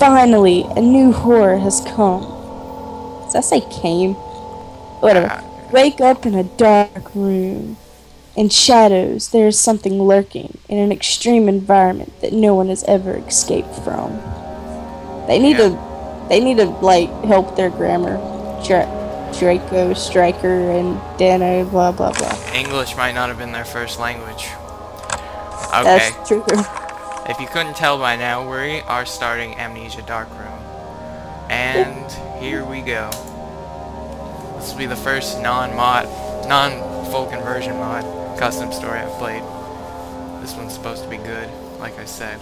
Finally, a new horror has come. Does that say came? Whatever. Wake up in a dark room. In shadows, there is something lurking in an extreme environment that no one has ever escaped from. They need Yeah. to, they need to like help their grammar. Dra- Draco, Striker, and Dano, blah blah blah. English might not have been their first language. Okay. That's true. If you couldn't tell by now, we are starting Amnesia Dark Room. And here we go. This will be the first non-mod, non-full conversion mod custom story I've played. This one's supposed to be good, like I said.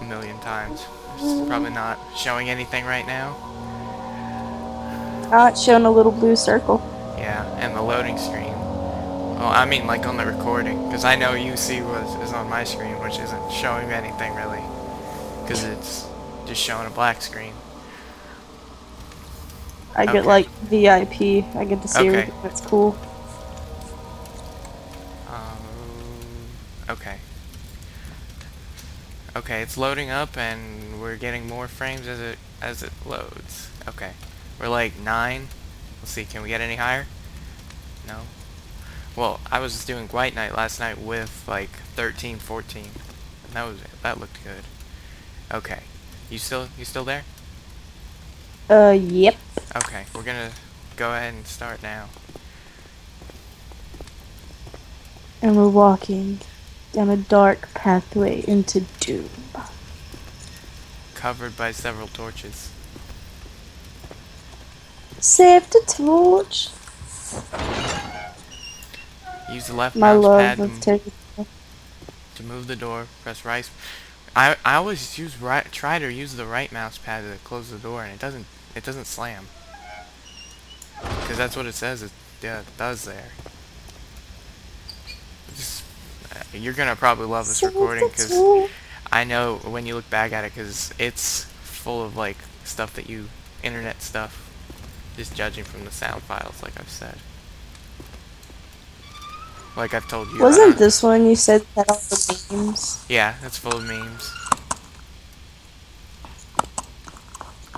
A million times. It's probably not showing anything right now. Ah, it's showing a little blue circle. Yeah, and the loading screen. Well, I mean like on the recording, because I know you see what is on my screen, which isn't showing anything really, because it's just showing a black screen. I get like VIP. I get to see Okay. everything. That's cool. Um, okay. Okay, it's loading up, and we're getting more frames as it as it loads. Okay, we're like nine. Let's see, can we get any higher? No. Well, I was doing White Knight last night with like 13, 14. And that was that looked good. Okay, you still you still there? Uh, yep. Okay, we're gonna go ahead and start now. And we're walking down a dark pathway into doom. Covered by several torches. Save the torch. Use the left My mouse love pad to, taking. to move the door. Press right. I I always use right. Try to use the right mouse pad to close the door, and it doesn't. It doesn't slam. Because that's what it says. It yeah, it does there. Just, uh, you're gonna probably love this recording because. I know when you look back at it, because it's full of like stuff that you internet stuff. Just judging from the sound files, like I've said. Like I've told you. Wasn't this one you said had all the memes? Yeah, that's full of memes.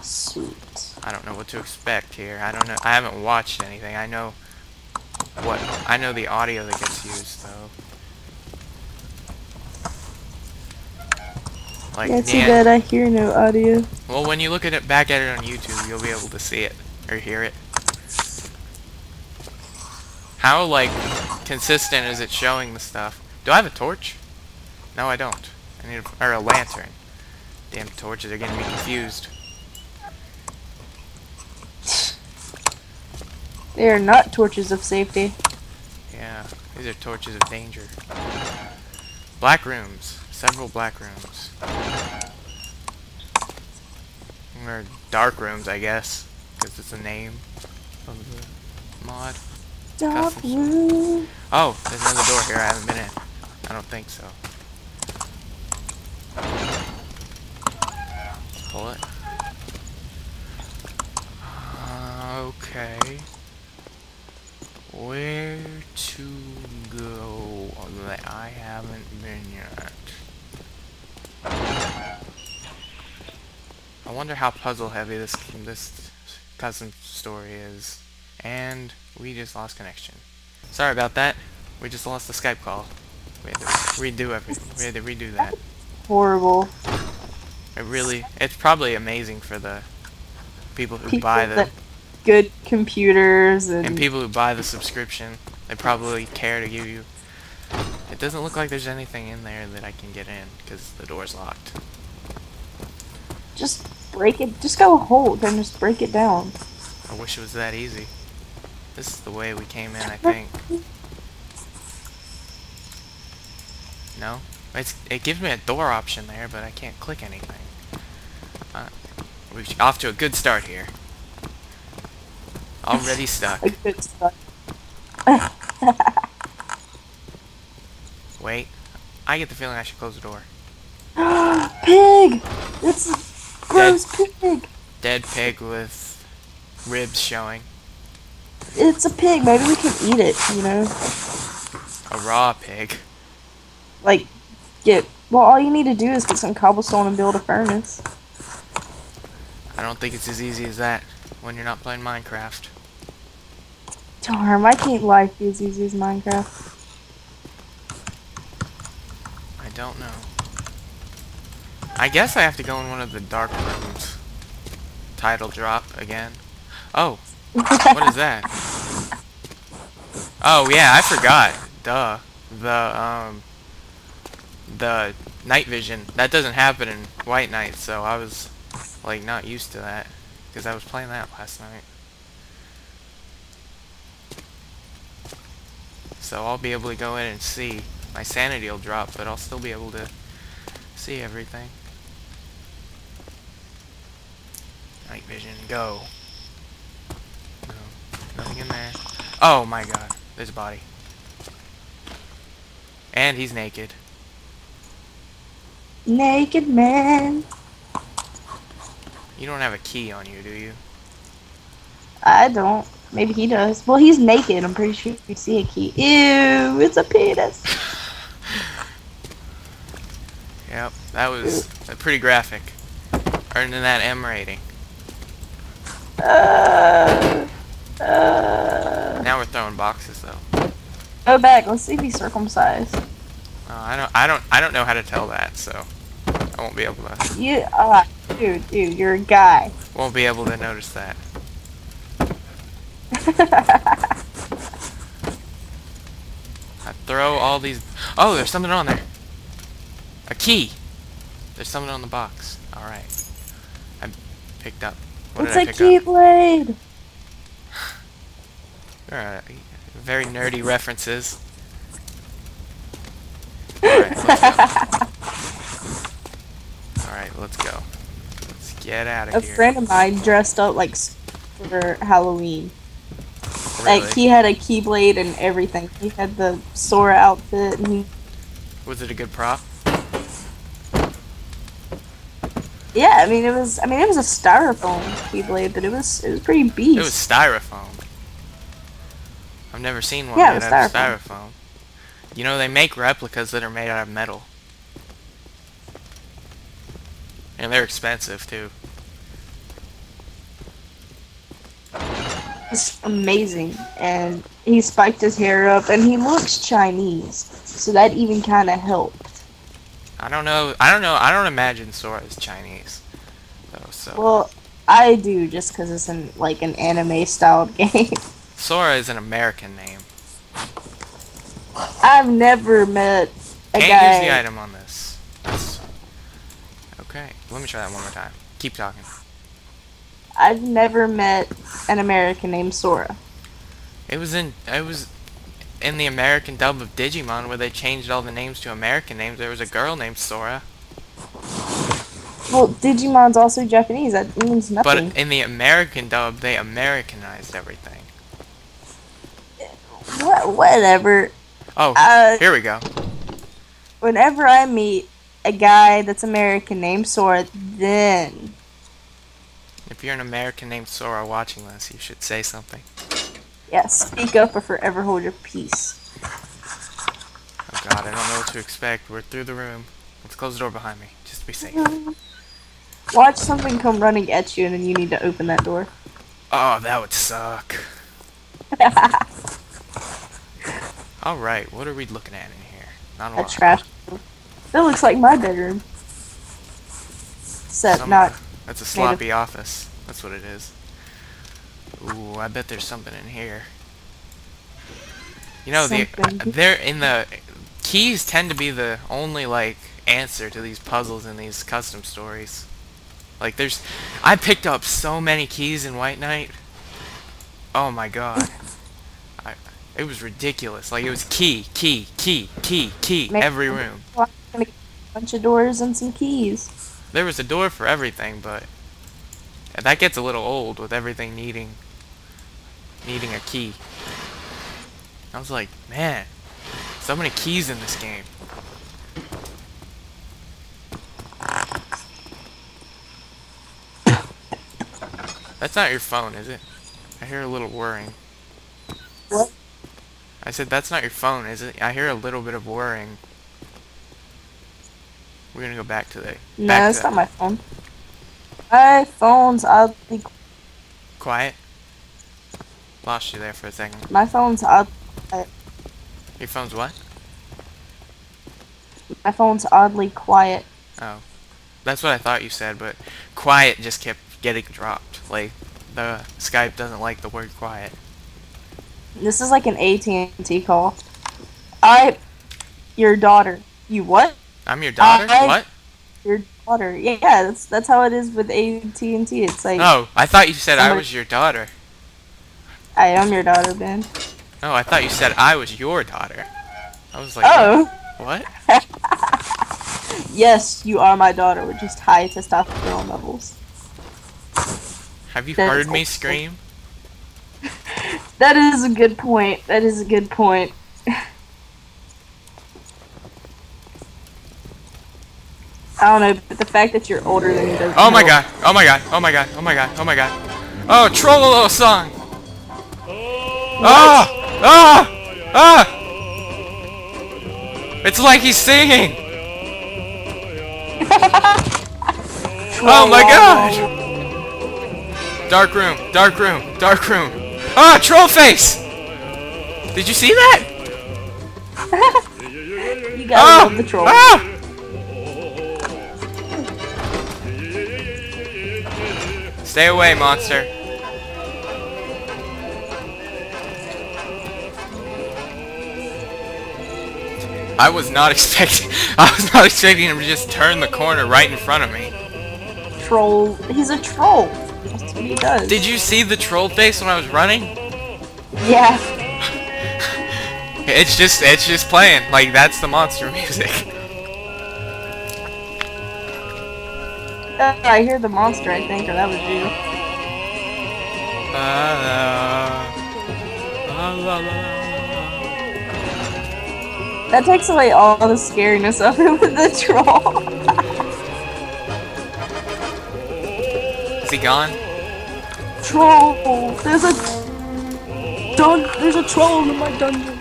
Sweet. I don't know what to expect here. I don't know. I haven't watched anything. I know what. I know the audio that gets used though. Like yeah, too bad I hear no audio. Well, when you look at it back at it on YouTube, you'll be able to see it or hear it. How like consistent is it showing the stuff? Do I have a torch? No, I don't. I need a, or a lantern. Damn torches are getting me confused. They are not torches of safety. Yeah, these are torches of danger. Black rooms. Several black rooms. Or dark rooms, I guess. Because it's the name of the mod. Room. Oh, there's another door here I haven't been in. I don't think so. Let's pull it. Uh, okay. Where to go that I haven't been yet? I wonder how puzzle heavy this this custom story is. And we just lost connection. Sorry about that. We just lost the Skype call. We had to redo everything. We had to redo that. Horrible. It really. It's probably amazing for the people who People buy the good computers and, and people who buy the subscription. They probably care to give you. It doesn't look like there's anything in there that I can get in because the door's locked. just break it. Just go hold and just break it down. I wish it was that easy. This is the way we came in, I think. No? It's, it gives me a door option there, but I can't click anything. Uh, we're off to a good start here. Already stuck. A good start. Wait. I get the feeling I should close the door. pig! It's a gross pig. Dead pig with ribs showing. It's a pig. Maybe we can eat it. You know, A raw pig. like get. Well, all you need to do is get some cobblestone and build a furnace. I don't think it's as easy as that when you're not playing Minecraft. Darn, why can't life be as easy as Minecraft? I don't know. I guess I have to go in one of the dark rooms. Title drop again. Oh, what is that? Oh yeah, I forgot. Duh. The um the night vision that doesn't happen in White Knight, so I was like not used to that because I was playing that last night. So I'll be able to go in and see. My sanity will drop, but I'll still be able to see everything. Night vision, go. No, nothing in there. Oh my god, there's a body. And he's naked. Naked man. You don't have a key on you, do you? I don't. Maybe he does. Well, he's naked. I'm pretty sure you see a key. Ew, it's a penis. Yep, that was pretty graphic. Earning that M rating. Uh, uh, Now boxes though. go back. Let's see if he's circumcised. Uh, I don't, I don't, I don't know how to tell that, so I won't be able to, You, ah, dude, dude, you're a guy. won't be able to notice that. I throw all these. Oh, there's something on there. A key. There's something on the box. All right. I picked up. What it's a keyblade. Alright, very nerdy references. Alright, let's let's go. Let's get out A of here. A friend of mine dressed up like for Halloween. Really? Like he had a keyblade and everything. He had the Sora outfit and he Was it a good prop? Yeah, I mean it was I mean it was a styrofoam keyblade, but it was it was pretty beast. It was styrofoam. I've never seen one Yeah, made out of styrofoam. styrofoam. You know, they make replicas that are made out of metal. And they're expensive, too. It's amazing. And he spiked his hair up and he looks Chinese. So that even kinda helped. I don't know. I don't know. I don't imagine Sora is Chinese. Though, so. Well, I do just because it's an like an anime styled game. Sora is an American name. I've never met a Can't guy. use the item on this. That's... Okay, let me try that one more time. Keep talking. I've never met an American named Sora. It was in it was in the American dub of Digimon where they changed all the names to American names. There was a girl named Sora, Well, Digimon's also Japanese. That means nothing. but in the American dub they Americanized everything. What, whatever. Oh, Uh, here we go. whenever I meet a guy that's American named Sora, then If you're an American named Sora watching this, you should say something. yeah, speak up or forever hold your peace. Oh God, I don't know what to expect. We're through the room. Let's close the door behind me, just to be safe. Watch something come running at you, and then you need to open that door. Oh, that would suck. All right, what are we looking at in here? Not a That lot. trash. That looks like my bedroom. Except Some- not. That's a sloppy office. That's what it is. Ooh, I bet there's something in here. You know, the Something. Uh, they're in the keys tend to be the only like answer to these puzzles in these custom stories. Like there's I picked up so many keys in White Knight. Oh my god. It was ridiculous. Like it was key, key, key, key, key Make- every room. Well, I'm gonna get a bunch of doors and some keys. There was a door for everything, but that gets a little old with everything needing needing a key. I was like, man, so many keys in this game. That's not your phone, is it? I hear a little whirring. I said, that's not your phone, is it? I hear a little bit of whirring. We're gonna go back to the. No, back it's to not my phone. My phone's oddly. Quiet. Lost you there for a second. My phone's odd. Your phone's what? My phone's oddly quiet. Oh. That's what I thought you said, but quiet just kept getting dropped. Like, the Skype doesn't like the word quiet. This is like an AT&T call. I, your daughter. You what? I'm your daughter? I- what? Your daughter. Yeah, that's that's how it is with AT&T. It's like Oh, I thought you said I was your daughter. I am your daughter, Ben. Oh, I thought you said I was your daughter. I was like, Oh, what? yes, you are my daughter with just high testosterone levels. Have you That's heard me awful. scream? That is a good point. That is a good point. I don't know, but the fact that you're older than me doesn't Oh my help. god, oh my god, oh my god, oh my god, oh my god. Oh, Trololo song! Ah! Ah! Ah! It's like he's singing! Oh my gosh! Dark room, dark room, dark room. Ah, troll face! Did you see that? You gotta Ah! love the troll. Ah! Stay away, monster. I was not expecting I was not expecting him to just turn the corner right in front of me. Troll. He's a troll. That's what he does. Did you see the troll face when I was running? Yes. It's just it's just playing. Like that's the monster music. Uh, I hear the monster, I think, or that was you. La, la, la, la. That takes away all the scariness of it with the troll. Is he gone? troll. There's a dun. There's a troll in my dungeon.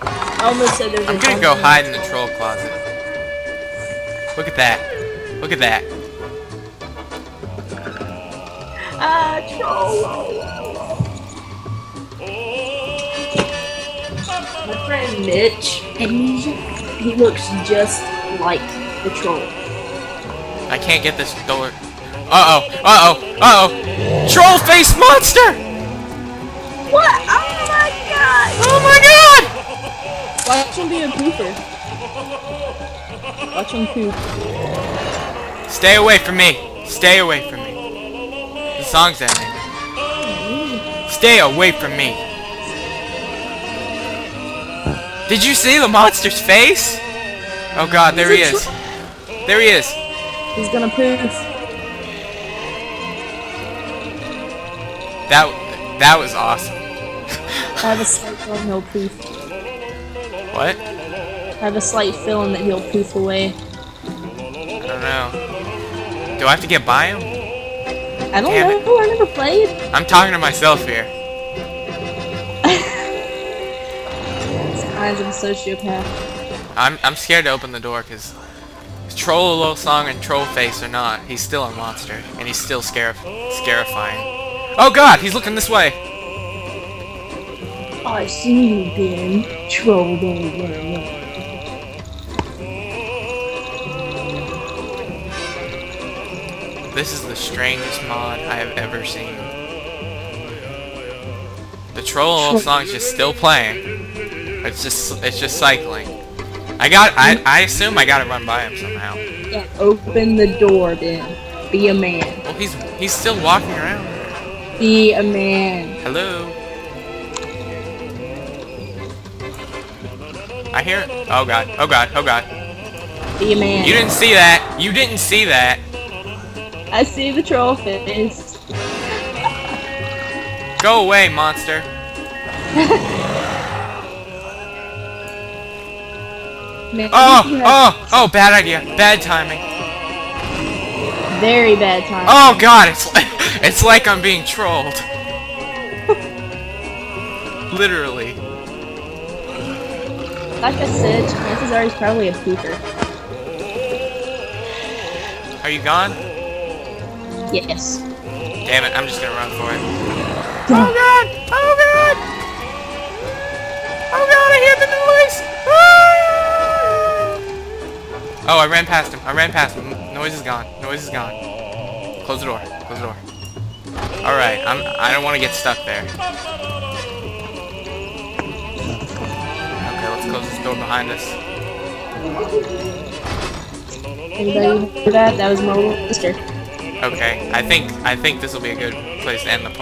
I almost said there's I'm a gonna go hide in the troll closet. Look at that. Look at that. Ah, troll. My friend Mitch, Amnesia, he looks just like the troll. I can't get this door. Uh oh. Uh oh. Uh oh. Troll face monster! What? Oh my god! Oh my god! Watch him be a pooper. Watch him poop. Stay away from me. Stay away from me. The song's ending. Stay away from me. Did you see the monster's face? Oh god, there he He's a is. There he is. He's gonna poof. That that was awesome. I have a slight feeling he'll poof. What? I have a slight feeling that he'll poof away. I don't know. Do I have to get by him? I don't Damn it. know. I never played. I'm talking to myself here. It's kind of a sociopath. I'm I'm scared to open the door because Troll a Little Song and Troll Face are not. He's still a monster and he's still scare scarifying. Oh God, he's looking this way. I see you, Ben. Troll, ben. This is the strangest mod I have ever seen. The Troll song is just still playing. It's just it's just cycling. I got I I assume I gotta run by him somehow. Yeah, open the door, Ben. Be a man. Well, he's he's still walking around. Be a man. Hello. I hear it. Oh god. Oh god. Oh god. Be a man. You didn't see that. You didn't see that. I see the troll face. Go away, monster. Man, Oh, oh, oh, bad idea. Bad timing. Very bad timing. Oh god, it's it's like I'm being trolled. Literally. Like I said, chances are he's probably a pooper. Are you gone? Yes. Damn it, I'm just gonna run for it. Oh god! Oh god! Oh god, I hear the noise! Ah! Oh, I ran past him. I ran past him. Noise is gone. Noise is gone. Close the door. Close the door. Alright, I'm I don't wanna get stuck there. Okay, let's close this door behind us. Anybody hear that? That was my little sister. Okay, I think I think this will be a good place to end the part.